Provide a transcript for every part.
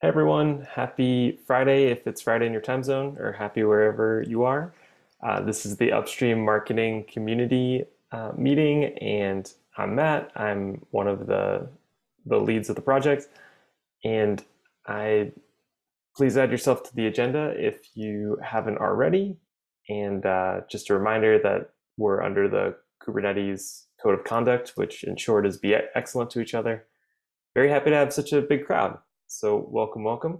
Hey everyone, happy Friday if it's Friday in your time zone, or happy wherever you are. Uh, this is the Upstream Marketing Community uh, meeting, and I'm Matt. I'm one of the the leads of the project, and I please add yourself to the agenda if you haven't already. And uh, just a reminder that we're under the Kubernetes Code of Conduct, which in short is be excellent to each other. Very happy to have such a big crowd. So welcome, welcome.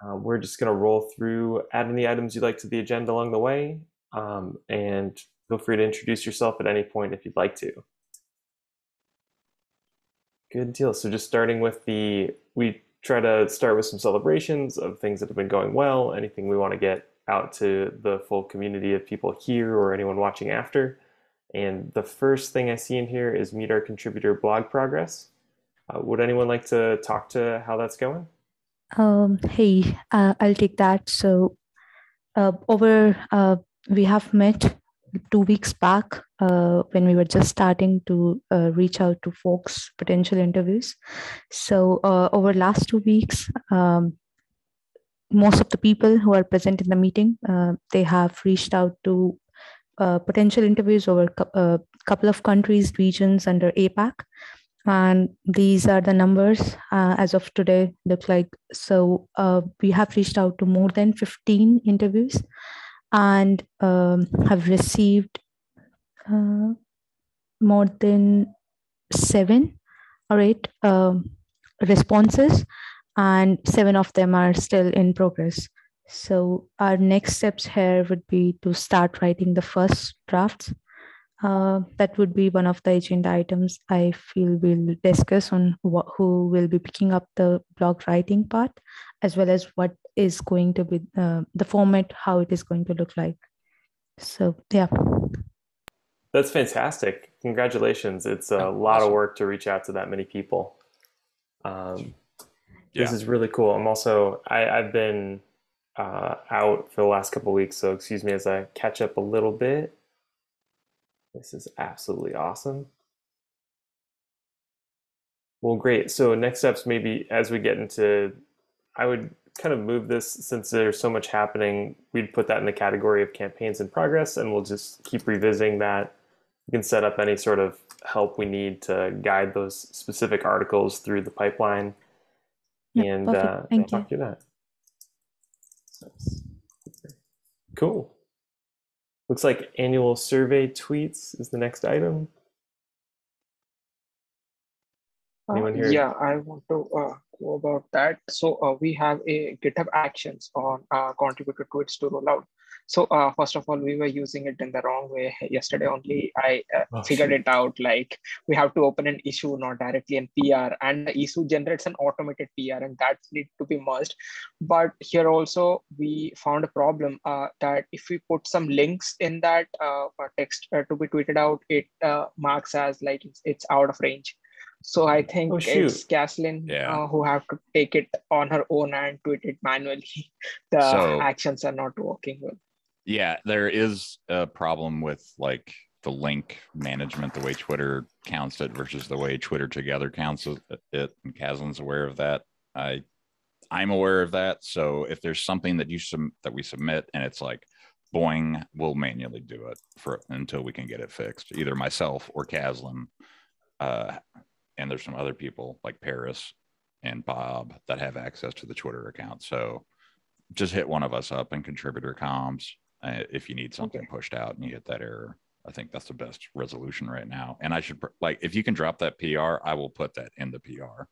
Uh, we're just going to roll through adding the items you'd like to the agenda along the way, um, and feel free to introduce yourself at any point if you'd like to. Good deal. So just starting with the, we try to start with some celebrations of things that have been going well, anything we want to get out to the full community of people here or anyone watching after. And the first thing I see in here is meet our contributor blog progress. Uh, would anyone like to talk to how that's going? Um, hey, uh, I'll take that. So, uh, over uh, we have met two weeks back uh, when we were just starting to uh, reach out to folks potential interviews. So, over last two weeks, um, most of the people who are present in the meeting, they have reached out to potential interviews over a couple of countries, regions under APAC and these are the numbers uh, as of today look like. So uh, we have reached out to more than 15 interviews and um, have received uh, more than seven or eight um, responses and seven of them are still in progress. So our next steps here would be to start writing the first drafts uh, that would be one of the agenda items I feel we'll discuss on what, who will be picking up the blog writing part, as well as what is going to be uh, the format, how it is going to look like. So, yeah. That's fantastic. Congratulations. It's a lot of work to reach out to that many people. Um, yeah. This is really cool. I'm also, I, I've been uh, out for the last couple weeks, so excuse me as I catch up a little bit. This is absolutely awesome. Well, great. So next steps, maybe as we get into, I would kind of move this since there's so much happening. We'd put that in the category of campaigns in progress, and we'll just keep revisiting that. We can set up any sort of help we need to guide those specific articles through the pipeline. and uh, Thank I'll you. talk to you that. Cool. Looks like annual survey tweets is the next item. Anyone here? Uh, yeah, I want to uh, go about that. So uh, we have a GitHub Actions on uh, contributor tweets to roll out. So uh, first of all, we were using it in the wrong way. Yesterday only, I uh, oh, figured it out. Like we have to open an issue, not directly in PR, and the issue generates an automated PR, and that needs to be merged. But here also, we found a problem uh, that if we put some links in that uh, text uh, to be tweeted out, it uh, marks as like it's, it's out of range. So I think oh, it's Kaslin yeah. uh, who have to take it on her own and tweet it manually. the so, actions are not working well. Yeah, there is a problem with like the link management, the way Twitter counts it versus the way Twitter together counts it. And Kaslin's aware of that. I I'm aware of that. So if there's something that you sub- that we submit and it's like boing, we'll manually do it for until we can get it fixed. Either myself or Caslin uh, and there's some other people like Paris and Bob that have access to the Twitter account. So just hit one of us up in contributor comms if you need something okay. pushed out and you hit that error. I think that's the best resolution right now. And I should like if you can drop that PR, I will put that in the PR.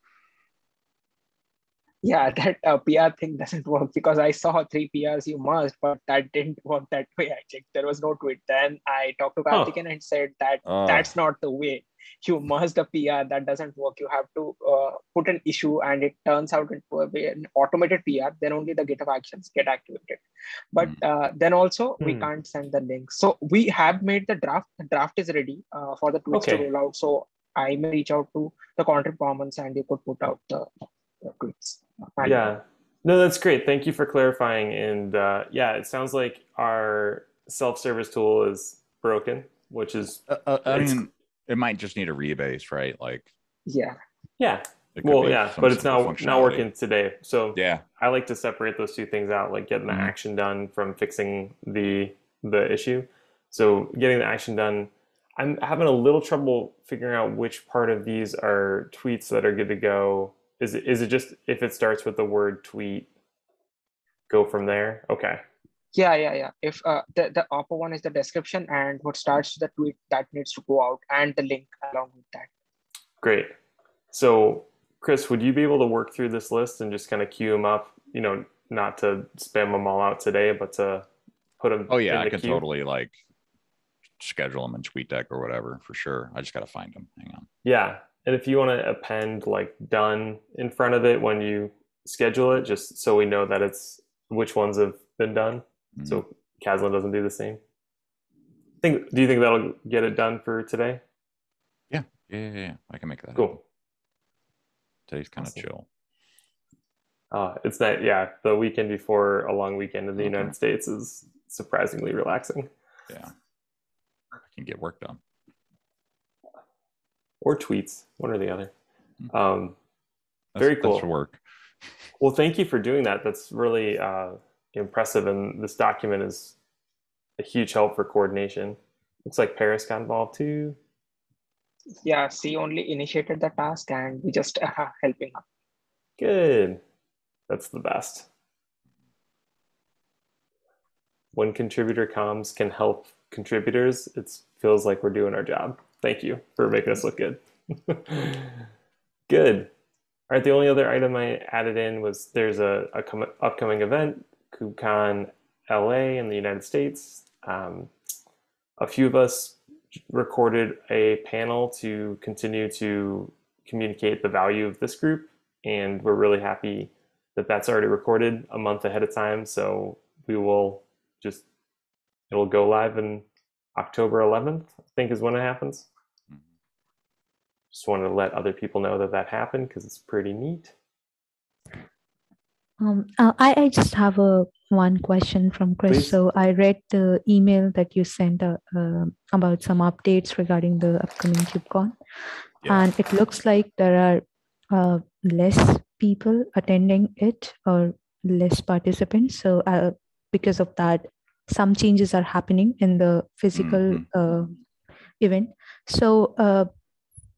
Yeah, that uh, PR thing doesn't work because I saw three PRs you must, but that didn't work that way. I checked, there was no tweet. Then I talked to Karthikeyan oh. and said that oh. that's not the way you merge the PR, that doesn't work. You have to uh, put an issue and it turns out into an automated PR, then only the GitHub actions get activated. But mm. uh, then also mm. we hmm. can't send the links. So we have made the draft. The draft is ready uh, for the tools okay. to roll out. So I may reach out to the content commons and they could put out the, the tweets. Yeah. No, that's great. Thank you for clarifying. And uh, yeah, it sounds like our self-service tool is broken, which is uh, uh I mean, it might just need a rebase, right? Like, yeah, yeah, well, yeah, but it's not not working today. So yeah, I like to separate those two things out, like getting the mm-hmm. action done from fixing the the issue. So getting the action done, I'm having a little trouble figuring out which part of these are tweets that are good to go. Is it is it just if it starts with the word tweet, go from there? Okay. Yeah, yeah, yeah. If uh, the the upper one is the description and what starts the tweet that needs to go out and the link along with that. Great. So Chris, would you be able to work through this list and just kind of queue them up? You know, not to spam them all out today, but to put them. Oh yeah, I can queue? totally like schedule them in TweetDeck or whatever for sure. I just got to find them. Hang on. Yeah, and if you want to append like done in front of it when you schedule it, just so we know that it's which ones have been done, mm-hmm. so Kaslin doesn't do the same. think. Do you think that'll get it done for today? Yeah, yeah, yeah. yeah. I can make that. Cool. Happen. Today's kind of chill. Uh, it's that yeah, the weekend before a long weekend in the okay. United States is surprisingly relaxing. Yeah, I can get work done. Or tweets, one or the other. Hmm. Um, that's, very cool. Work. Well, thank you for doing that. That's really uh, impressive, and this document is a huge help for coordination. Looks like Paris got involved too. Yeah she only initiated the task and we just uh, helping her. Good. That's the best. When contributor comms can help contributors it feels like we're doing our job. Thank you for making us look good. Good. All right the only other item i added in was there's a, a com- upcoming event kubecon la in the united states um, a few of us recorded a panel to continue to communicate the value of this group. And we're really happy that that's already recorded a month ahead of time. So we will just, it'll go live in October 11th, I think is when it happens. Mm-hmm. Just wanted to let other people know that that happened because it's pretty neat. Um, uh, I, I just have a one question from Chris. Please. So I read the email that you sent uh, uh, about some updates regarding the upcoming KubeCon, yeah. and it looks like there are uh, less people attending it or less participants. So uh, because of that, some changes are happening in the physical mm-hmm. Uh, event. So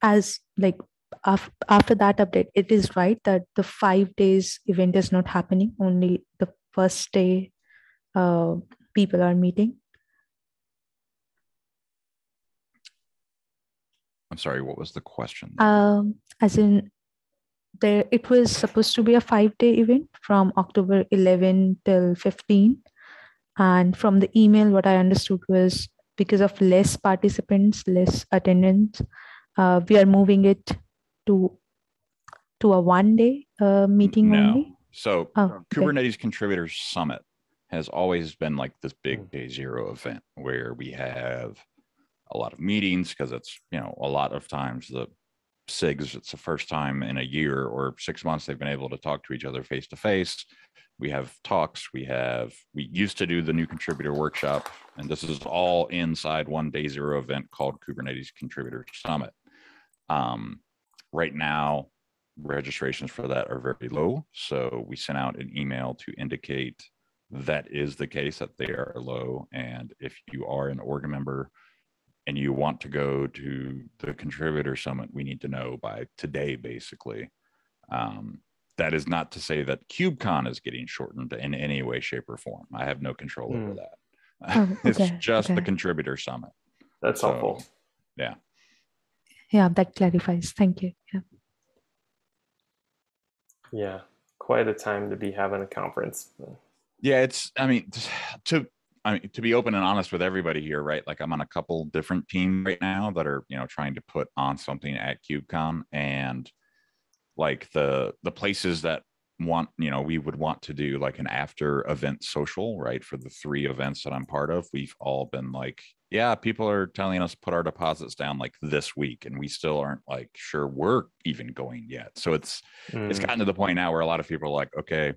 as like after that update, it is right that the five days event is not happening. Only the first day uh, people are meeting. I'm sorry, what was the question? Um, as in, there it was supposed to be a five day event from October 11 till 15. And from the email, what I understood was because of less participants, less attendance, uh, we are moving it to to a one day uh, meeting no. only? So oh, Kubernetes okay. Contributors Summit has always been like this big hmm. day zero event where we have a lot of meetings because it's you know a lot of times the SIGs it's the first time in a year or six months they've been able to talk to each other face to face. We have talks. We have we used to do the new contributor workshop, and this is all inside one day zero event called Kubernetes Contributor Summit. Um, right now, registrations for that are very low. So we sent out an email to indicate that is the case, that they are low. And if you are an org member and you want to go to the contributor summit, we need to know by today, basically. Um, that is not to say that KubeCon is getting shortened in any way, shape, or form. I have no control mm. over hmm. that. Oh, okay, it's just okay. the contributor summit. That's so, helpful. Yeah yeah that clarifies thank you yeah yeah quite a time to be having a conference yeah it's i mean to I mean, to be open and honest with everybody here, right? Like I'm on a couple different teams right now that are, you know, trying to put on something at KubeCon and like the the places that want, you know, we would want to do like an after event social, right? For the three events that I'm part of, we've all been like, yeah, people are telling us put our deposits down like this week, and we still aren't like sure we're even going yet. So it's mm. it's gotten to the point now where a lot of people are like, okay,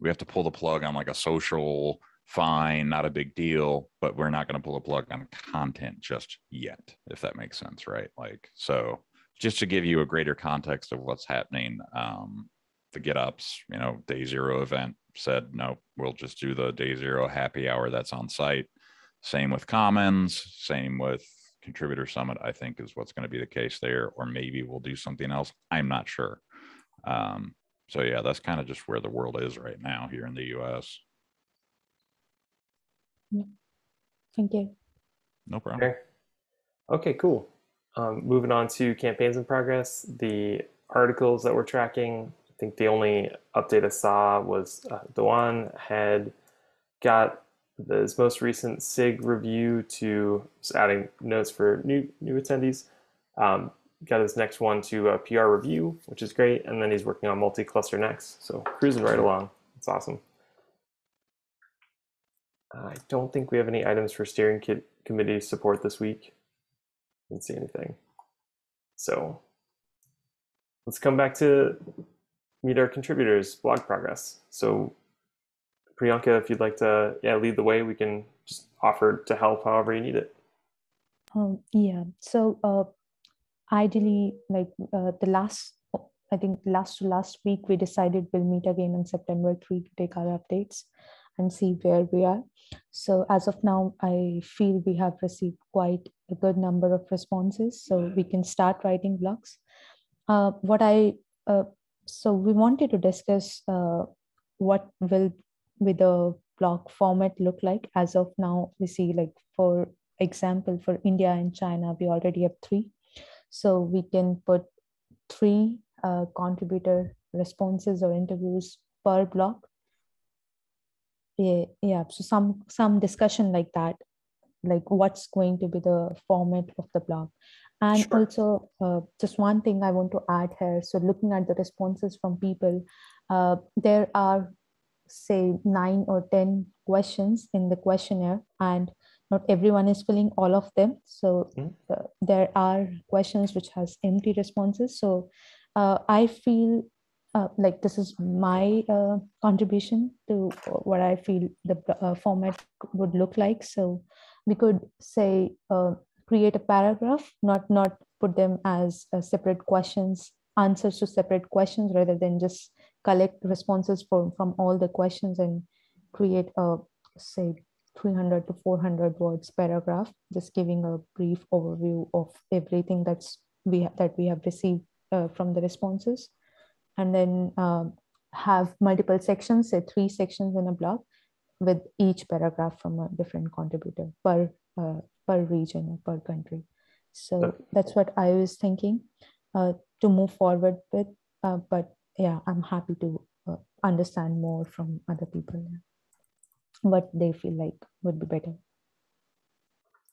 we have to pull the plug on like a social fine, not a big deal, but we're not going to pull the plug on content just yet, if that makes sense, right? Like, so just to give you a greater context of what's happening, um, the GitOps, you know, day zero event said, no, we'll just do the day zero happy hour that's on site. Same with Commons, same with Contributor Summit, I think is what's going to be the case there. Or maybe we'll do something else. I'm not sure. Um, so, yeah, that's kind of just where the world is right now here in the US. Thank you. No problem. Okay, okay cool. Um, moving on to campaigns in progress, the articles that we're tracking. I think the only update I saw was uh, one had got his most recent SIG review to adding notes for new new attendees. Um, got his next one to a PR review, which is great, and then he's working on multi-cluster next. So cruising right along. It's awesome. I don't think we have any items for steering committee support this week. Didn't see anything. So let's come back to meet our contributors blog progress. So Priyanka, if you'd like to yeah lead the way, we can just offer to help however you need it. Um, yeah. So uh, ideally, like uh, the last, I think last to last week, we decided we'll meet again in September 3 to take our updates and see where we are. So as of now, I feel we have received quite a good number of responses. So we can start writing blogs. Uh, what I, uh, so we wanted to discuss uh, what will with the block format look like. As of now we see like for example for india and china we already have three. So we can put three uh, contributor responses or interviews per block. Yeah yeah. So some some discussion like that like what's going to be the format of the blog and sure. also uh, just one thing i want to add here. So looking at the responses from people uh, there are say nine or 10 questions in the questionnaire and not everyone is filling all of them. So mm-hmm. uh, there are questions which has empty responses. So uh, I feel uh, like this is my uh, contribution to what I feel the uh, format would look like. So we could say uh, create a paragraph, not not put them as separate questions, answers to separate questions, rather than just collect responses from, from all the questions and create a, say, 300 to 400 words paragraph, just giving a brief overview of everything that's we that we have received uh, from the responses, and then um, have multiple sections, say three sections in a blog, with each paragraph from a different contributor per uh, per region or per country. So that's what I was thinking uh, to move forward with. Uh, but yeah i'm happy to uh, understand more from other people. What they feel like would be better.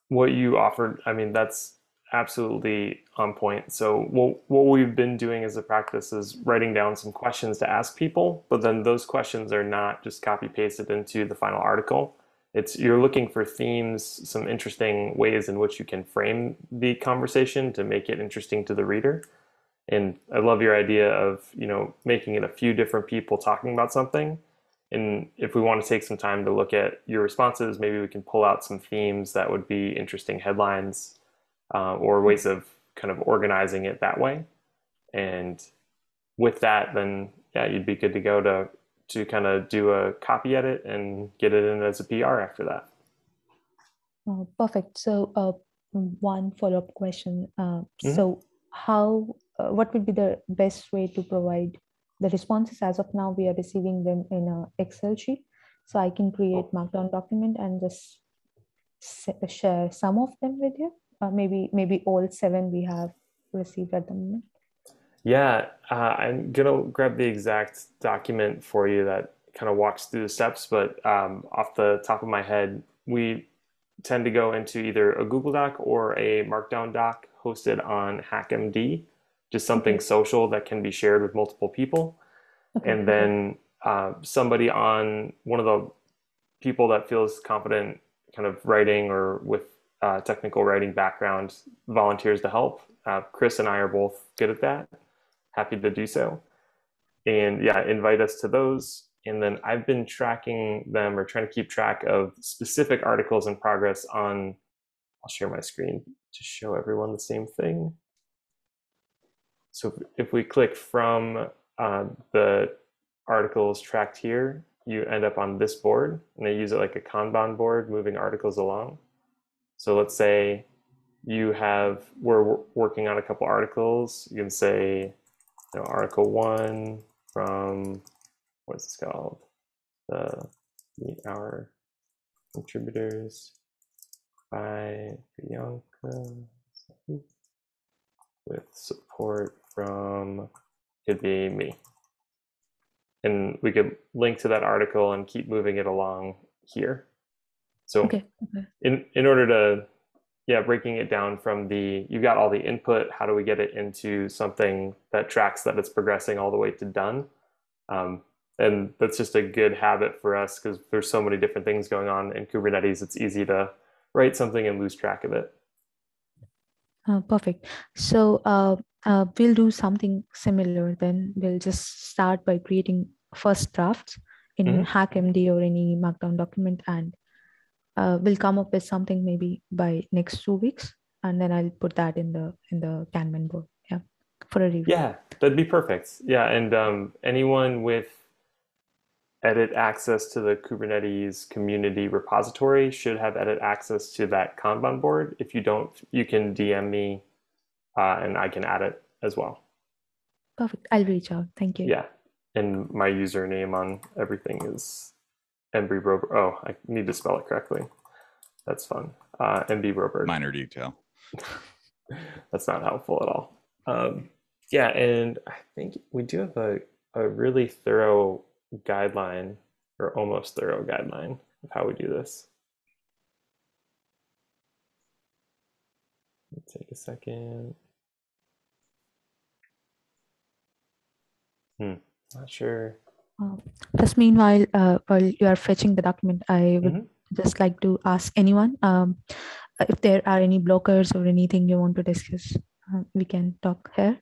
What you offered i mean that's absolutely on point. So what, what we've been doing as a practice is writing down some questions to ask people but then those questions are not just copy pasted into the final article. It's you're looking for themes some interesting ways in which you can frame the conversation to make it interesting to the reader and I love your idea of, you know, making it a few different people talking about something. And if we want to take some time to look at your responses, maybe we can pull out some themes that would be interesting headlines uh, or ways of kind of organizing it that way. And with that, then yeah, you'd be good to go to to kind of do a copy edit and get it in as a PR after that. Oh, perfect. So, uh, one follow up question. Uh, mm-hmm. So, how uh, what would be the best way to provide the responses? As of now we are receiving them in a excel sheet. So i can create markdown document and just share some of them with you. Uh, maybe maybe all seven we have received at the moment. Yeah uh, i'm gonna grab the exact document for you that kind of walks through the steps but um, off the top of my head we tend to go into either a google doc or a markdown doc hosted on hackmd just something social that can be shared with multiple people. Okay. And then uh, somebody on one of the people that feels confident kind of writing or with uh, technical writing background volunteers to help. Uh, Chris and I are both good at that. Happy to do so. And yeah, invite us to those. And then I've been tracking them or trying to keep track of specific articles in progress on, I'll share my screen to show everyone the same thing. So if we click from uh, the articles tracked here, you end up on this board and I use it like a Kanban board moving articles along. So let's say you have, we're working on a couple articles. You can say, you know, article one from, what's this called? The meet our contributors by Bianca with support from could be me and we could link to that article and keep moving it along here. So okay. Okay. in in order to yeah, breaking it down from the you've got all the input, how do we get it into something that tracks that it's progressing all the way to done? Um, and that's just a good habit for us because there's so many different things going on in Kubernetes. It's easy to write something and lose track of it. Uh, perfect. So uh, uh, we'll do something similar then. We'll just start by creating first drafts in mm-hmm. HackMD or any Markdown document, and uh, we'll come up with something maybe by next two weeks, and then I'll put that in the in the Kanban board. Yeah, for a review. Yeah, that'd be perfect. Yeah, and um, anyone with edit access to the Kubernetes community repository should have edit access to that Kanban board. If you don't, you can DM me uh, and I can add it as well. Perfect. I'll reach out. Thank you. Yeah and my username on everything is MB Broberg. Oh, I need to spell it correctly. That's fun. Uh, MB Broberg. Minor detail. That's not helpful at all. Um, yeah, and I think we do have a, a really thorough guideline or almost thorough guideline of how we do this. Take a second. Hmm. Not sure. Um, just meanwhile, uh, while you are fetching the document, I would mm-hmm. just like to ask anyone um, if there are any blockers or anything you want to discuss. Uh, we can talk here.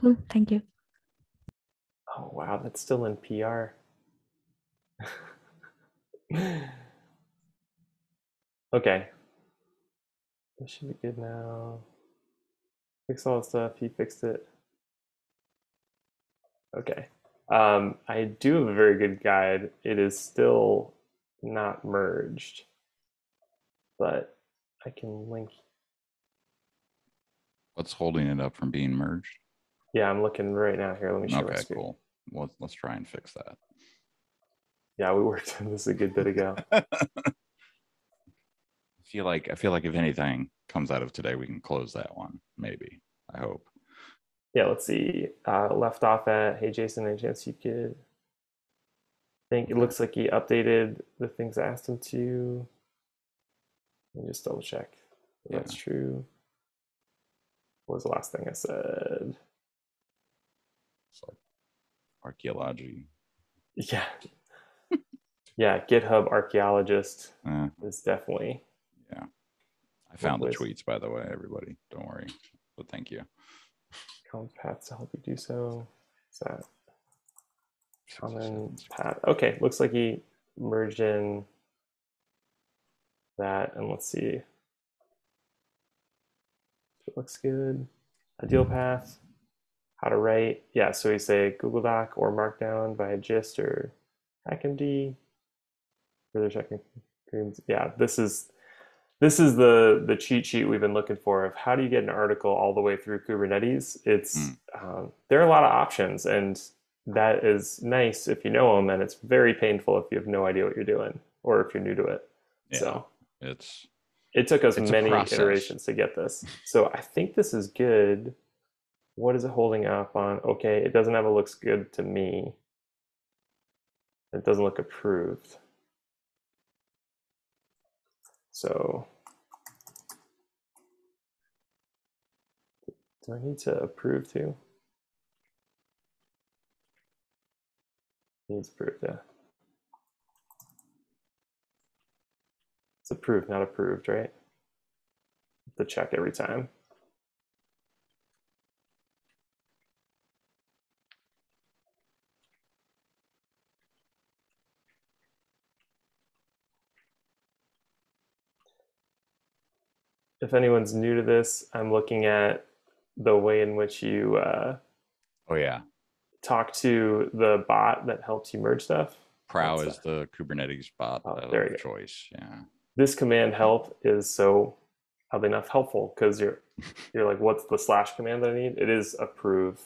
Cool. Thank you. Oh wow, that's still in PR. okay. This should be good now. Fix all the stuff. He fixed it. Okay. Um, I do have a very good guide. It is still not merged, but I can link. What's holding it up from being merged? Yeah, I'm looking right now here. Let me show okay, cool. Well, let's try and fix that. Yeah, we worked on this a good bit ago. I feel like I feel like if anything comes out of today, we can close that one. Maybe. I hope. Yeah, let's see. Uh, left off at hey Jason, any chance you could I think it looks like he updated the things I asked him to. Let me just double check. Yeah. That's true. What was the last thing I said? It's like archaeology. Yeah, yeah, GitHub archaeologist uh, is definitely. Yeah, I found the tweets by the way. Everybody, don't worry. But thank you. Common path to help you do so. Is that common path? Okay, looks like he merged in that, and let's see. It looks good. Ideal path. How to write? Yeah, so we say Google Doc or Markdown by Gist or HackMD checking yeah this is this is the the cheat sheet we've been looking for of how do you get an article all the way through kubernetes? It's mm. um, there are a lot of options and that is nice if you know them and it's very painful if you have no idea what you're doing or if you're new to it. Yeah, so it's it took us many iterations to get this. So i think this is good. What is it holding up on? Okay it doesn't have a looks good to me. It doesn't look approved so do I need to approve too? Needs approved, yeah. It's approved, not approved, right? To check every time. If anyone's new to this, I'm looking at the way in which you uh, oh yeah talk to the bot that helps you merge stuff. Prow is the Kubernetes bot oh, of choice. Yeah. This command help is so oddly enough helpful because you're you're like, what's the slash command that I need? It is approve.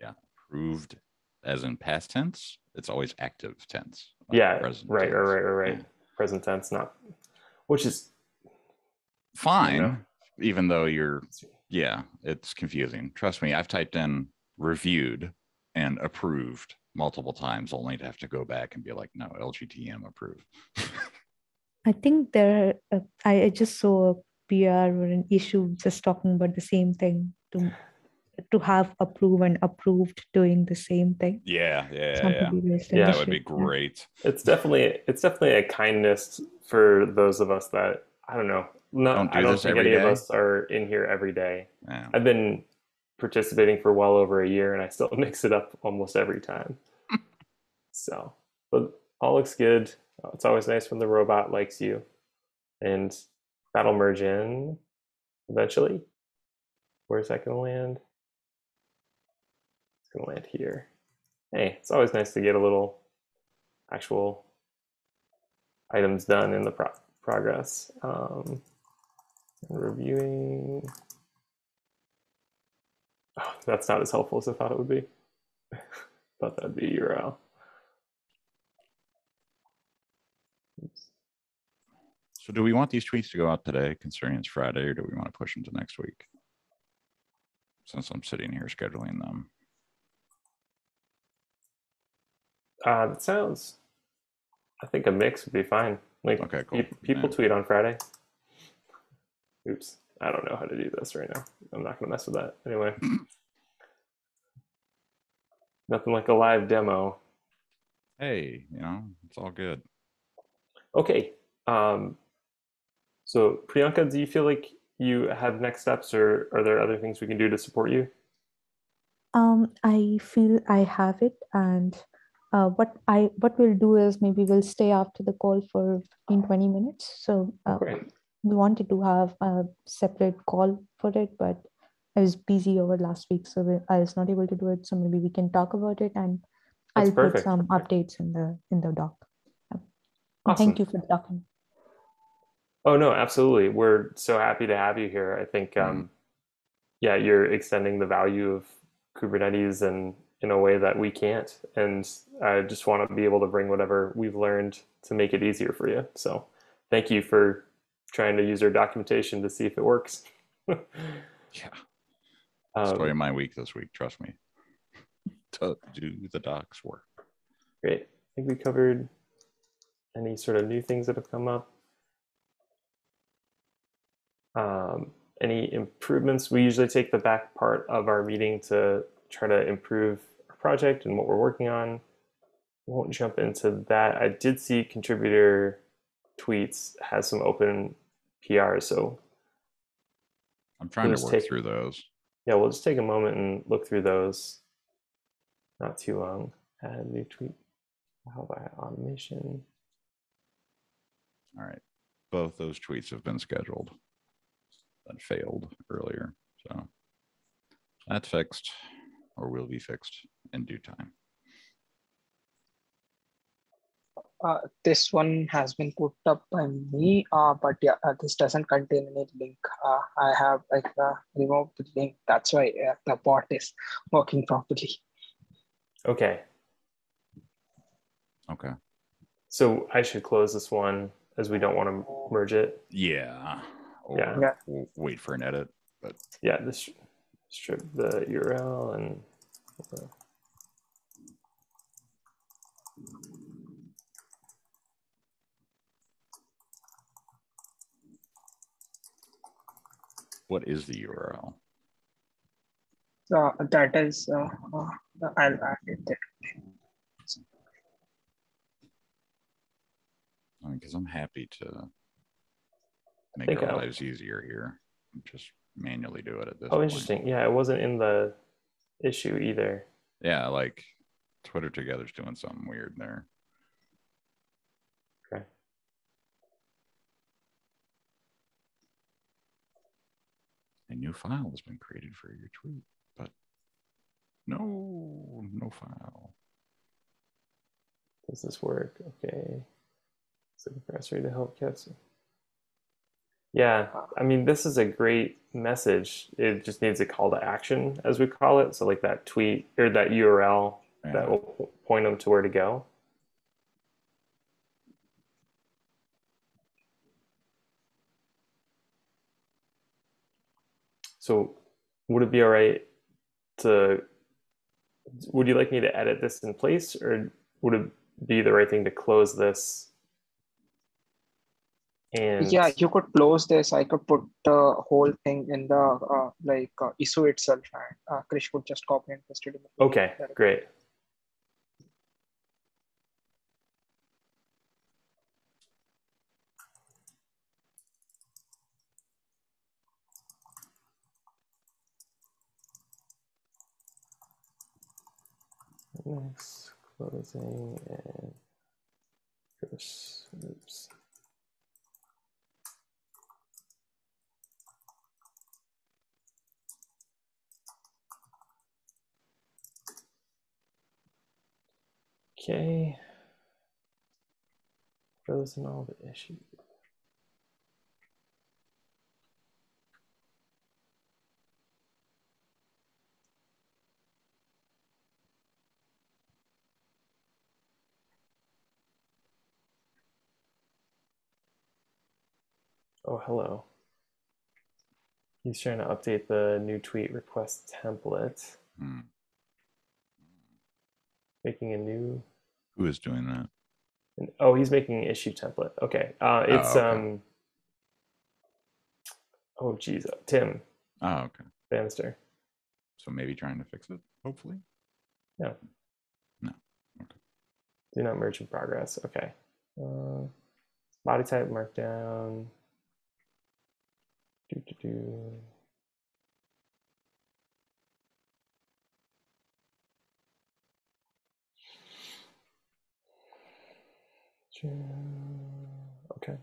Yeah, approved as in past tense. It's always active tense. Yeah, right, tense. right, right, right, right. Yeah. Present tense, not which is fine, you know? even though you're yeah, it's confusing. Trust me, I've typed in reviewed and approved multiple times, only to have to go back and be like, no, LGTM approved. I think there, uh, I, I just saw a PR or an issue just talking about the same thing to to have approve and approved doing the same thing. Yeah, yeah, yeah. yeah. That would be great. It's definitely it's definitely a kindness for those of us that I don't know. No, don't do I don't think any day. of us are in here every day. Yeah. I've been participating for well over a year and I still mix it up almost every time. so, but all looks good. It's always nice when the robot likes you. And that'll merge in eventually. Where's that going to land? It's going to land here. Hey, it's always nice to get a little actual items done in the pro progress. Um, reviewing. Oh, that's not as helpful as I thought it would be. thought that'd be a URL. Oops. So do we want these tweets to go out today, considering it's Friday, or do we want to push them to next week? Since I'm sitting here scheduling them. Uh, that sounds. I think a mix would be fine. Like, okay, cool. Pe people yeah. tweet on Friday. Oops, I don't know how to do this right now. I'm not going to mess with that anyway. Nothing like a live demo. Hey, you know, it's all good. Okay. Um, so, Priyanka, do you feel like you have next steps, or are there other things we can do to support you? Um, I feel I have it, and uh, what I what we'll do is maybe we'll stay after the call for 15, 20 minutes. So uh, we wanted to have a separate call for it, but I was busy over last week, so I was not able to do it. So maybe we can talk about it, and That's I'll perfect. put some updates in the in the doc. Awesome. Thank you for talking. Oh no, absolutely. We're so happy to have you here. I think, um, mm-hmm. yeah, you're extending the value of Kubernetes and in a way that we can't. And I just want to be able to bring whatever we've learned to make it easier for you. So thank you for trying to use our documentation to see if it works. yeah. Um, Story of my week this week, trust me. to do the docs work. Great. I think we covered any sort of new things that have come up. Um, any improvements? We usually take the back part of our meeting to try to improve project and what we're working on. Won't jump into that. I did see contributor tweets has some open PR, so I'm trying we'll to work take, through those. Yeah, we'll just take a moment and look through those. Not too long. Add new tweet. How about automation? All right. Both those tweets have been scheduled that failed earlier. So that's fixed or will be fixed in due time. Uh, this one has been put up by me, uh, but yeah, uh, this doesn't contain any link. Uh, I have like uh, removed the link. That's why uh, the bot is working properly. Okay. Okay. So I should close this one as we don't want to merge it. Yeah. Or yeah. We'll wait for an edit, but yeah, this strip the URL and. What is the URL? So that is, uh, uh, I'll add it there. Because I'm happy to make our lives easier here. Just manually do it at this. Oh, point. interesting. Yeah, it wasn't in the issue either. Yeah, like Twitter Together's doing something weird there. A new file has been created for your tweet, but no, no file. Does this work? Okay. So press ready to help catch. Yeah, I mean, this is a great message. It just needs a call to action, as we call it. So, like that tweet or that URL yeah. that will point them to where to go. So, would it be all right to? Would you like me to edit this in place, or would it be the right thing to close this and yeah, you could close this. I could put the whole thing in the uh, like uh, issue itself, and uh, Krish could just copy and paste it. okay, great. Next, closing and oops. Okay. Frozen all the issues. Oh, hello. He's trying to update the new tweet request template. Hmm. Making a new who is doing that? And, oh, he's making an issue template. Okay. Uh, oh, it's oh, okay. um. Oh, geez, uh, Tim. Oh, okay. Bannister. So maybe trying to fix it. Hopefully. No. No. Okay. Do not merge in progress. Okay. Uh, body type markdown. Do do. Okay.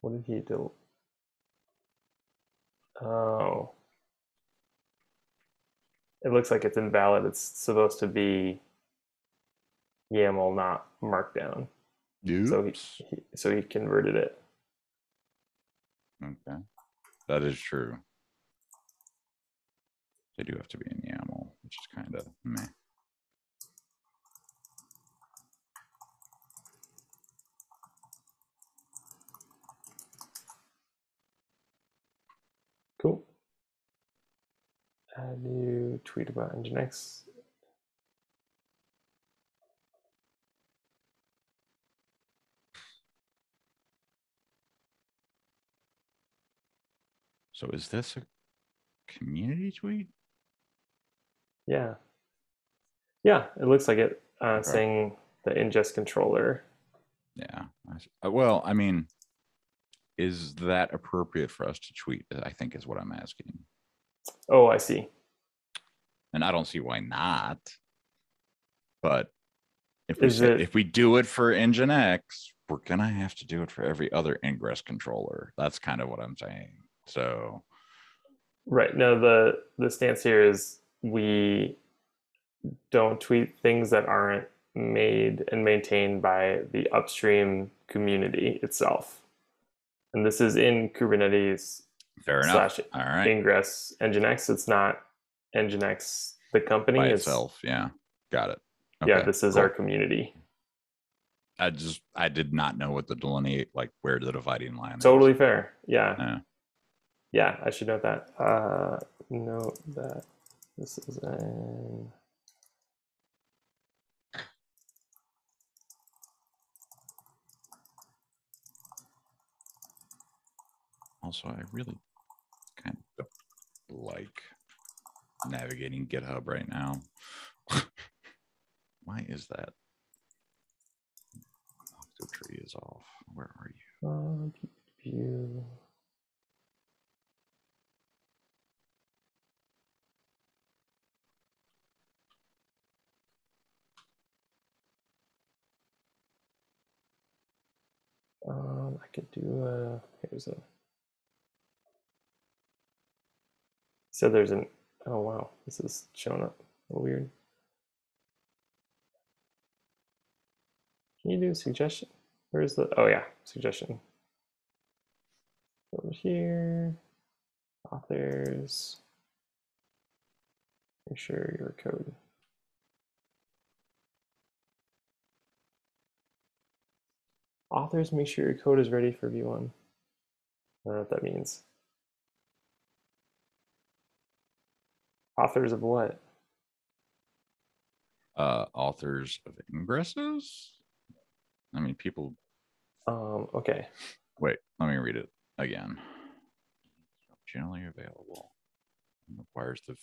What did he do? Oh. It looks like it's invalid. It's supposed to be YAML, not Markdown. Oops. So he, he, so he converted it. Okay, that is true. They do have to be in YAML, which is kind of meh. Cool. Add new tweet about Nginx. So is this a community tweet? Yeah. Yeah, it looks like it uh, okay. saying the ingress controller. Yeah. Uh, well, I mean, is that appropriate for us to tweet? I think is what I'm asking. Oh, I see. And I don't see why not. But if we say, it, if we do it for Nginx, we're gonna have to do it for every other ingress controller. That's kind of what I'm saying. So right now the the stance here is we don't tweet things that aren't made and maintained by the upstream community itself and this is in Kubernetes Fair enough. slash All right. ingress Nginx. It's not Nginx the company by itself. Yeah, got it. Okay, yeah, this is cool. our community. I just I did not know what the delineate like where the dividing line. Totally is. fair. Yeah. yeah. Yeah, I should note that. Uh, note that this is an Also, I really kind of like navigating GitHub right now. Why is that? The tree is off. Where are you? Uh, view. Um, I could do a, here's a, so there's an, oh wow, this is showing up weird. Can you do a suggestion? Where's the, oh yeah, suggestion. Over here, authors, make sure your code. Authors, make sure your code is ready for V1. I don't know what that means. Authors of what? Uh, authors of ingresses? I mean, people. Um, okay. Wait, let me read it again. Generally available. Requires the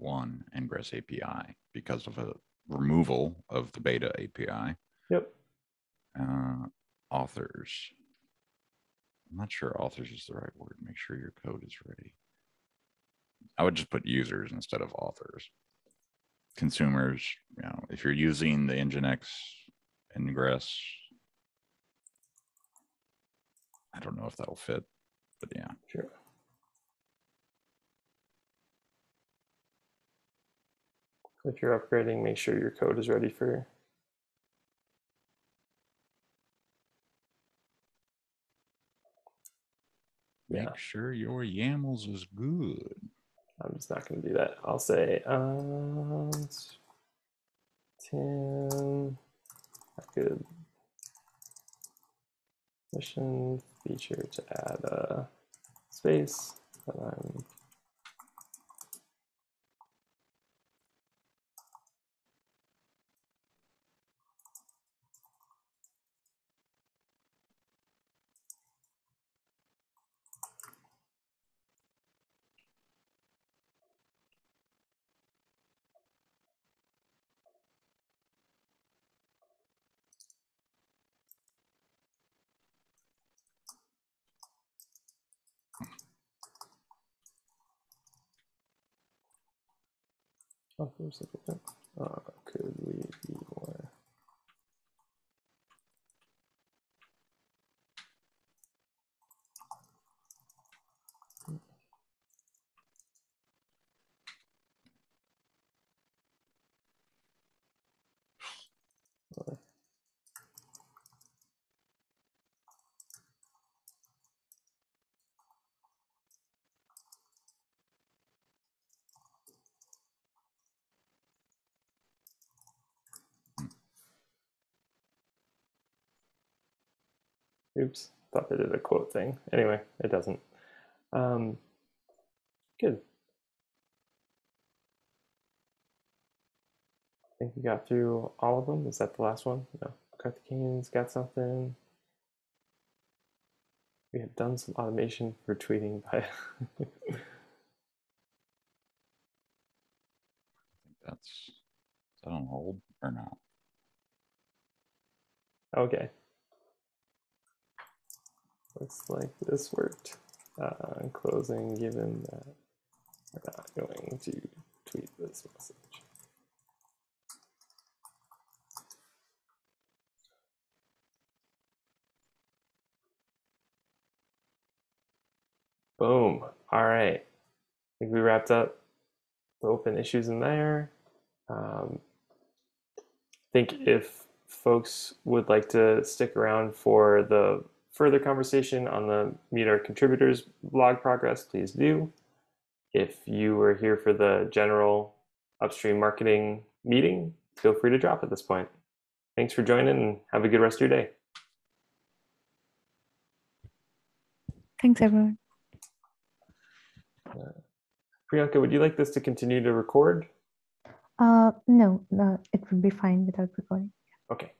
V1 Ingress API because of a removal of the beta API. Yep. Uh, authors. I'm not sure authors is the right word. Make sure your code is ready. I would just put users instead of authors. Consumers, you know, if you're using the Nginx ingress, I don't know if that'll fit, but yeah. Sure. If you're upgrading, make sure your code is ready for Make yeah. sure your YAMLs is good. I'm just not going to do that. I'll say, um, Tim, good mission feature to add a space that I'm Uh, could we be more? Oops, thought they did a quote thing. Anyway, it doesn't. Um, good. I think we got through all of them. Is that the last one? No. Karthikeyan's got something. We have done some automation for tweeting by. I think that's is that on hold or not? Okay. Looks like this worked. Uh, closing given that we're not going to tweet this message. Boom. All right. I think we wrapped up the open issues in there. Um, I think if folks would like to stick around for the further conversation on the Meet Our Contributors blog progress, please do. If you were here for the general upstream marketing meeting, feel free to drop at this point. Thanks for joining and have a good rest of your day. Thanks, everyone. Uh, Priyanka, would you like this to continue to record? Uh, no, no, it would be fine without recording. Okay.